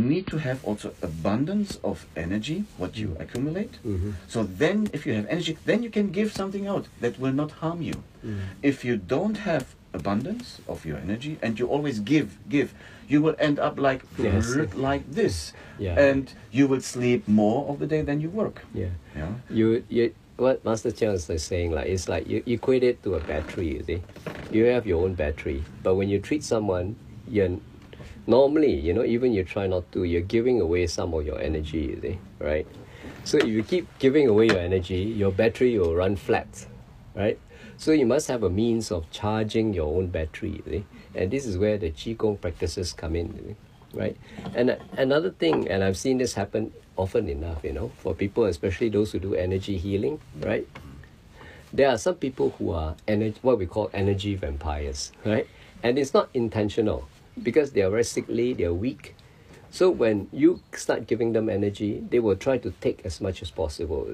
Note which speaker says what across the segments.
Speaker 1: need to have also abundance of energy, what you
Speaker 2: Mm.
Speaker 1: accumulate.
Speaker 2: Mm-hmm.
Speaker 1: So then, if you have energy, then you can give something out that will not harm you.
Speaker 2: Mm.
Speaker 1: If you don't have abundance of your energy and you always give, give, you will end up like
Speaker 2: Yes.
Speaker 1: like this,
Speaker 2: Yeah.
Speaker 1: and you will sleep more of the day than you work.
Speaker 2: Yeah.
Speaker 1: Yeah.
Speaker 2: You you what Master Jiang is saying like it's like you equate it to a battery, you see. You have your own battery. But when you treat someone, you're normally, you know, even you try not to, you're giving away some of your energy, you see, right? So if you keep giving away your energy, your battery will run flat, right? So you must have a means of charging your own battery, you see? and this is where the qigong practices come in, you see, right? And another thing, and I've seen this happen often enough, you know, for people, especially those who do energy healing, right? There are some people who are energy, what we call energy vampires, right? And it's not intentional because they are very sickly, they are weak. So when you start giving them energy, they will try to take as much as possible.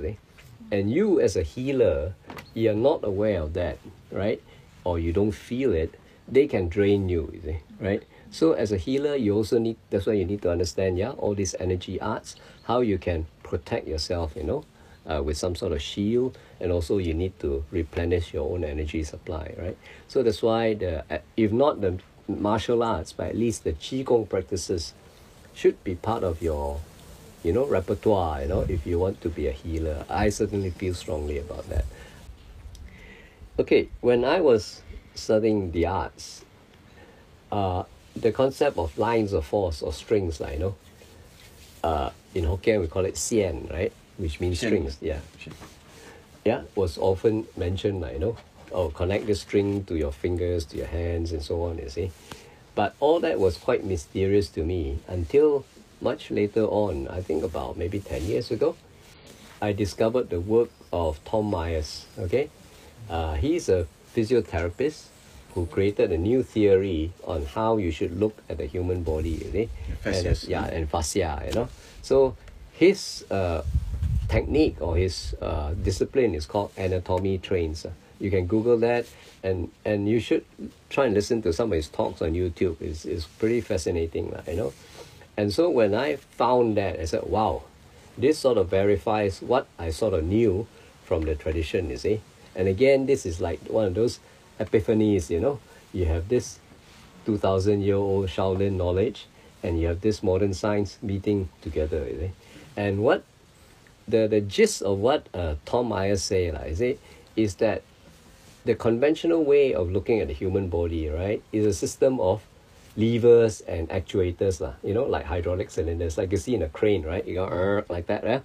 Speaker 2: And you, as a healer, you're not aware of that, right? Or you don't feel it, they can drain you, right? So as a healer, you also need, that's why you need to understand, yeah, all these energy arts, how you can protect yourself, you know, uh, with some sort of shield, and also you need to replenish your own energy supply, right? So that's why the, uh, if not the martial arts, but at least the qigong practices should be part of your you know repertoire you know if you want to be a healer. I certainly feel strongly about that. Okay when i was studying the arts uh, the concept of lines of force or strings like you know uh, in hokkien we call it xian right? Which means strings yeah. Yeah was often mentioned like you know oh connect the string to your fingers to your hands and so on you see. But all that was quite mysterious to me until much later on i think about maybe 10 years ago i discovered the work of tom myers okay? Uh, he's a physiotherapist who created a new theory on how you should look at the human body you see. And, yeah and fascia you know. So his uh, technique or his uh, discipline is called anatomy trains. You can Google that, and and you should try and listen to some of his talks on YouTube. It's, it's pretty fascinating, lah, you know. And so when I found that, I said, wow, this sort of verifies what I sort of knew from the tradition, you see. And again, this is like one of those epiphanies, you know. You have this 2000 year old Shaolin knowledge and you have this modern science meeting together. You see. And what the, the gist of what uh, Tom Myers say like, is, it, is that the conventional way of looking at the human body, right, is a system of levers and actuators, lah. you know, like hydraulic cylinders, like you see in a crane, right? You go like that, yeah?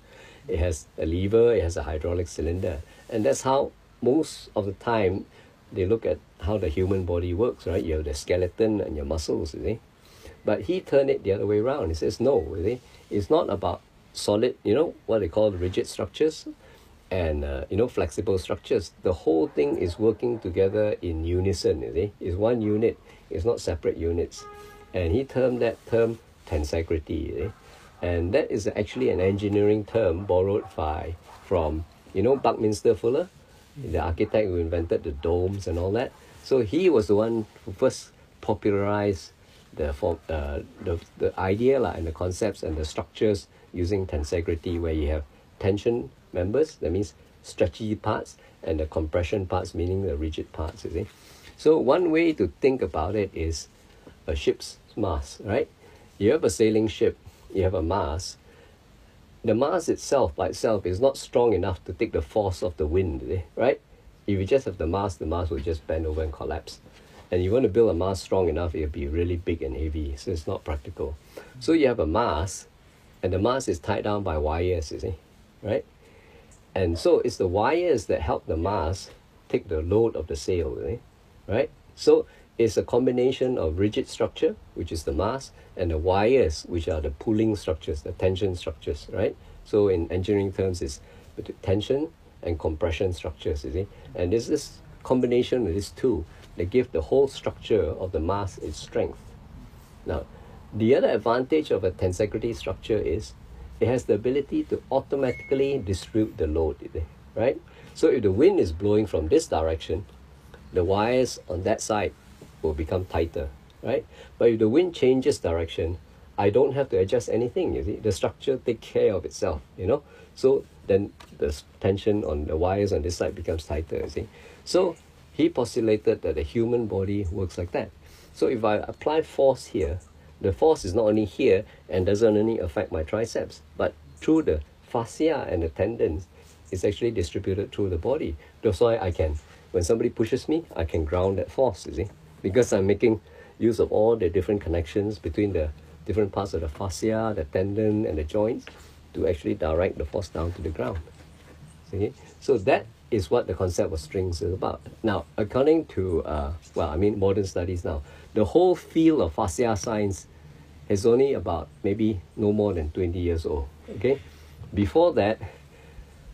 Speaker 2: It has a lever, it has a hydraulic cylinder. And that's how most of the time they look at how the human body works, right? You have the skeleton and your muscles, you see. But he turned it the other way around. He says, no, you see, it's not about solid, you know, what they call rigid structures and, uh, you know, flexible structures. The whole thing is working together in unison, you see. It's one unit, it's not separate units. And he termed that term tensegrity. And that is actually an engineering term borrowed by, from, you know, Buckminster Fuller, the architect who invented the domes and all that. So he was the one who first popularized the form, uh, the the idea lah, and the concepts and the structures using tensegrity, where you have tension members, that means stretchy parts, and the compression parts, meaning the rigid parts. You see, so one way to think about it is a ship's mast, right? You have a sailing ship, you have a mast. The mast itself by itself is not strong enough to take the force of the wind, right? If you just have the mast, the mast will just bend over and collapse. And you want to build a mast strong enough, it'll be really big and heavy, so it's not practical. So you have a mast, and the mast is tied down by wires, you see, right? And so it's the wires that help the mast take the load of the sail, see, right? So it's a combination of rigid structure, which is the mast, and the wires, which are the pulling structures, the tension structures, right? So in engineering terms, it's tension and compression structures, you see. And there's this combination of these two that give the whole structure of the mast its strength. Now, the other advantage of a tensegrity structure is it has the ability to automatically distribute the load, right? So if the wind is blowing from this direction, the wires on that side will become tighter, right? But if the wind changes direction, I don't have to adjust anything. You see, the structure take care of itself. You know, so then the tension on the wires on this side becomes tighter. You see, so he postulated that the human body works like that. So if I apply force here, the force is not only here and doesn't only affect my triceps, but through the fascia and the tendons, it's actually distributed through the body. That's why I can, when somebody pushes me, I can ground that force, you see, because I'm making use of all the different connections between the different parts of the fascia, the tendon, and the joints to actually direct the force down to the ground. See? So that is what the concept of strings is about. Now, according to, uh, well, I mean, modern studies now, the whole field of fascia science is only about maybe no more than 20 years old. Okay? Before that,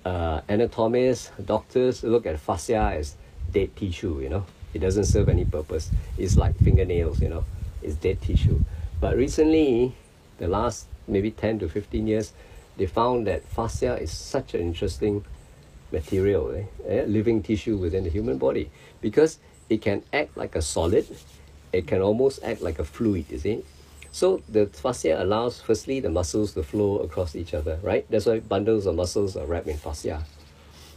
Speaker 2: uh, anatomists, doctors look at fascia as dead tissue, you know. It doesn't serve any purpose. It's like fingernails, you know. It's dead tissue. But recently, the last maybe 10 to 15 years, they found that fascia is such an interesting material, eh? eh, living tissue within the human body because it can act like a solid, it can almost act like a fluid, you see. So the fascia allows firstly the muscles to flow across each other, right? That's why bundles of muscles are wrapped in fascia.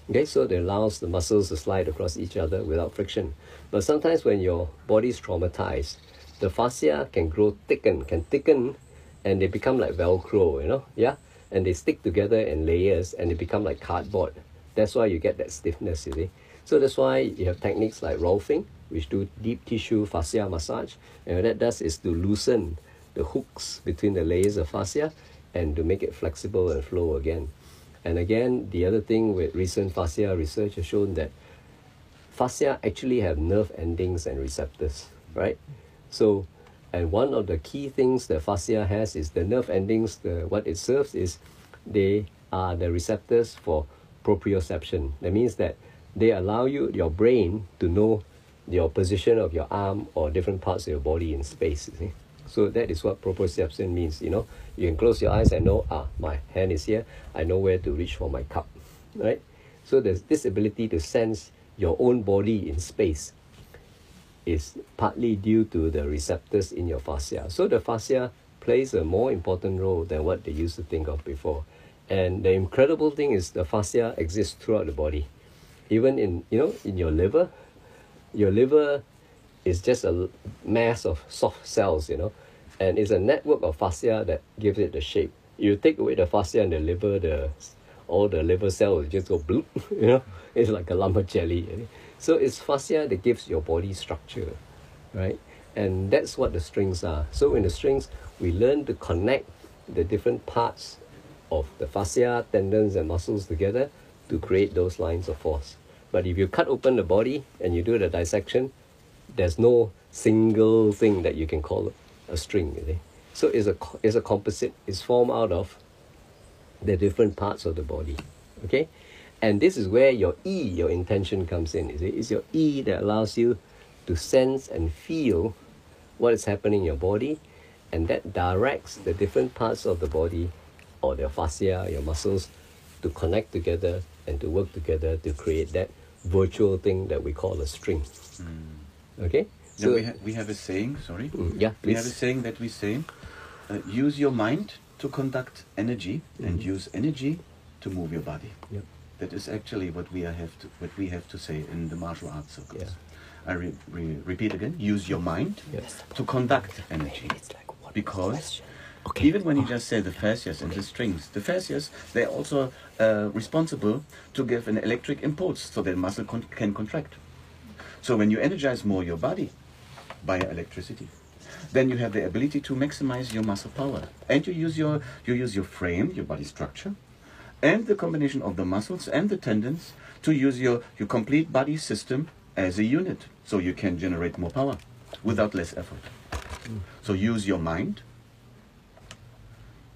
Speaker 2: Okay, so it allows the muscles to slide across each other without friction. But sometimes when your body is traumatized, the fascia can grow thicken, can thicken, and they become like Velcro, you know, yeah, and they stick together in layers and they become like cardboard. That's why you get that stiffness, you see. So that's why you have techniques like Rolfing, which do deep tissue fascia massage, and what that does is to loosen the hooks between the layers of fascia and to make it flexible and flow again. And again, the other thing with recent fascia research has shown that fascia actually have nerve endings and receptors, right? So, and one of the key things that fascia has is the nerve endings. The what it serves is they are the receptors for proprioception. That means that they allow you your brain to know your position of your arm or different parts of your body in space. You see? So that is what proprioception means. You know, you can close your eyes and know, ah, my hand is here. I know where to reach for my cup, right? So there's this ability to sense your own body in space is partly due to the receptors in your fascia. So the fascia plays a more important role than what they used to think of before. And the incredible thing is the fascia exists throughout the body. Even in you know in your liver, your liver is just a mass of soft cells, you know, and it's a network of fascia that gives it the shape. You take away the fascia and the liver, the all the liver cells just go bloop, you know, it's like a lump of jelly. So it's fascia that gives your body structure, right? And that's what the strings are. So in the strings, we learn to connect the different parts of the fascia, tendons, and muscles together to create those lines of force. But if you cut open the body and you do the dissection, there's no single thing that you can call a string. So it's a it's a composite. It's formed out of the different parts of the body. Okay? And this is where your E, your intention comes in. See? It's your E that allows you to sense and feel what is happening in your body, and that directs the different parts of the body or the fascia, your muscles, to connect together and to work together to create that virtual thing that we call a string. Hmm. Okay?
Speaker 1: Now we, ha- we have a saying, sorry.
Speaker 2: Mm, yeah,
Speaker 1: We have a saying that we say, uh, use your mind to conduct energy and use energy to move your body.
Speaker 2: Yep.
Speaker 1: That is actually what we are have to what we have to say in the martial arts circles.
Speaker 2: Yeah.
Speaker 1: I re- re- repeat again: use your mind
Speaker 2: Yes.
Speaker 1: to conduct energy.
Speaker 2: It's like
Speaker 1: Because.
Speaker 2: Okay.
Speaker 1: even when you just say the fascias and the strings, the fascias they're also uh, responsible to give an electric impulse so that muscle con- can contract. So when you energize more your body by electricity, then you have the ability to maximize your muscle power, and you use your you use your frame, your body structure, and the combination of the muscles and the tendons to use your your complete body system as a unit, so you can generate more power without less effort. So use your mind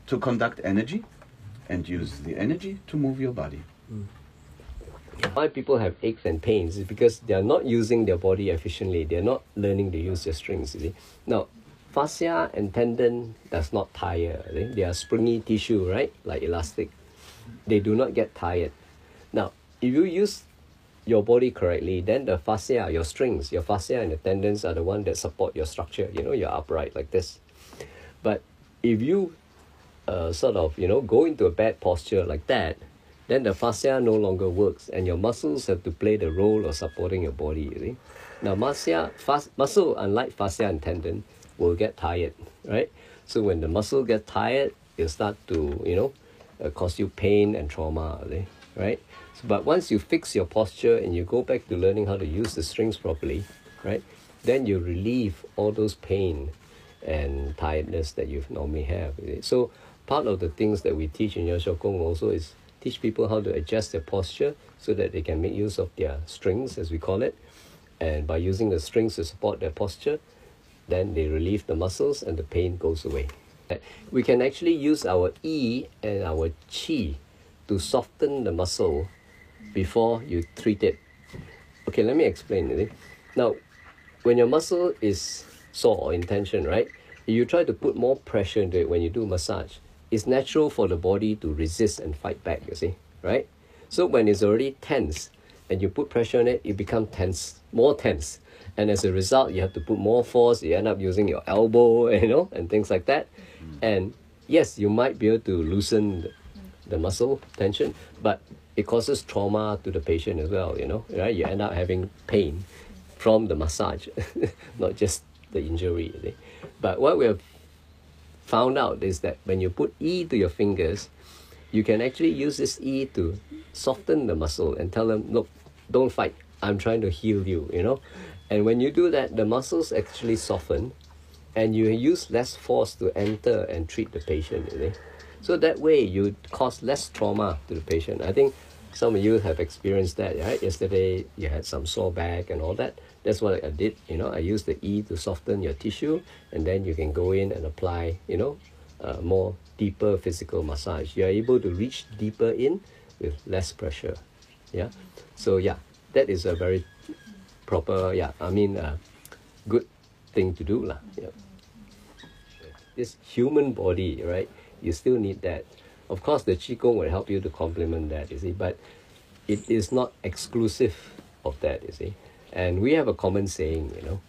Speaker 1: to conduct energy, and use the energy to move your body.
Speaker 2: Why people have aches and pains is because they are not using their body efficiently. They are not learning to use their strings. You see. Now, fascia and tendon does not tire. They, they are springy tissue, right? Like elastic. They do not get tired. Now, if you use your body correctly, then the fascia, your strings, your fascia and the tendons are the one that support your structure. You know, you're upright like this. But if you uh, sort of you know go into a bad posture like that, then the fascia no longer works, and your muscles have to play the role of supporting your body. You see? Now, fascia, fas- muscle, unlike fascia and tendon, will get tired, right? So when the muscle gets tired, it'll start to you know uh, cause you pain and trauma, right? So, but once you fix your posture and you go back to learning how to use the strings properly, right? Then you relieve all those pain and tiredness that you normally have. So part of the things that we teach in Yao Gong also is teach people how to adjust their posture so that they can make use of their strings, as we call it. And by using the strings to support their posture, then they relieve the muscles and the pain goes away. We can actually use our E and our Qi to soften the muscle before you treat it. Okay, let me explain. Now, when your muscle is sore or in tension, right? You try to put more pressure into it when you do massage. It's natural for the body to resist and fight back, you see, right? So when it's already tense and you put pressure on it, it becomes tense, more tense. And as a result, you have to put more force, you end up using your elbow, you know, and things like that. Mm. And yes, you might be able to loosen the, the muscle tension, but it causes trauma to the patient as well, you know, right? You end up having pain from the massage, not just the injury. But what we have found out is that when you put E to your fingers, you can actually use this E to soften the muscle and tell them, look, don't fight. I'm trying to heal you, you know. And when you do that, the muscles actually soften and you use less force to enter and treat the patient. You know? So that way you cause less trauma to the patient. I think some of you have experienced that, right? Yesterday you had some sore back and all that. That's what I did. You know, I used the E to soften your tissue, and then you can go in and apply, you know, uh, more deeper physical massage. You are able to reach deeper in with less pressure. Yeah. So yeah, that is a very proper. Yeah, I mean, uh, good thing to do lah. Yeah. This human body, right? You still need that. Of course, the qigong will help you to complement that. You see, but it is not exclusive of that. You see and we have a common saying, you know,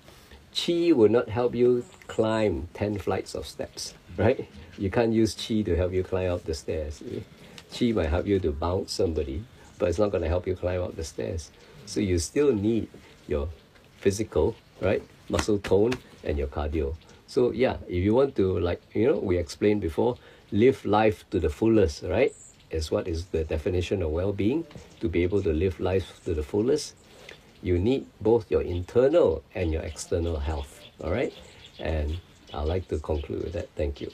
Speaker 2: chi will not help you climb 10 flights of steps, right? You can't use chi to help you climb up the stairs. Chi might help you to bounce somebody, but it's not going to help you climb up the stairs. So you still need your physical, right? Muscle tone and your cardio. So yeah, if you want to like, you know, we explained before, live life to the fullest, right? Is what is the definition of well-being, to be able to live life to the fullest you need both your internal and your external health. All right, and I'd like to conclude with that. Thank you.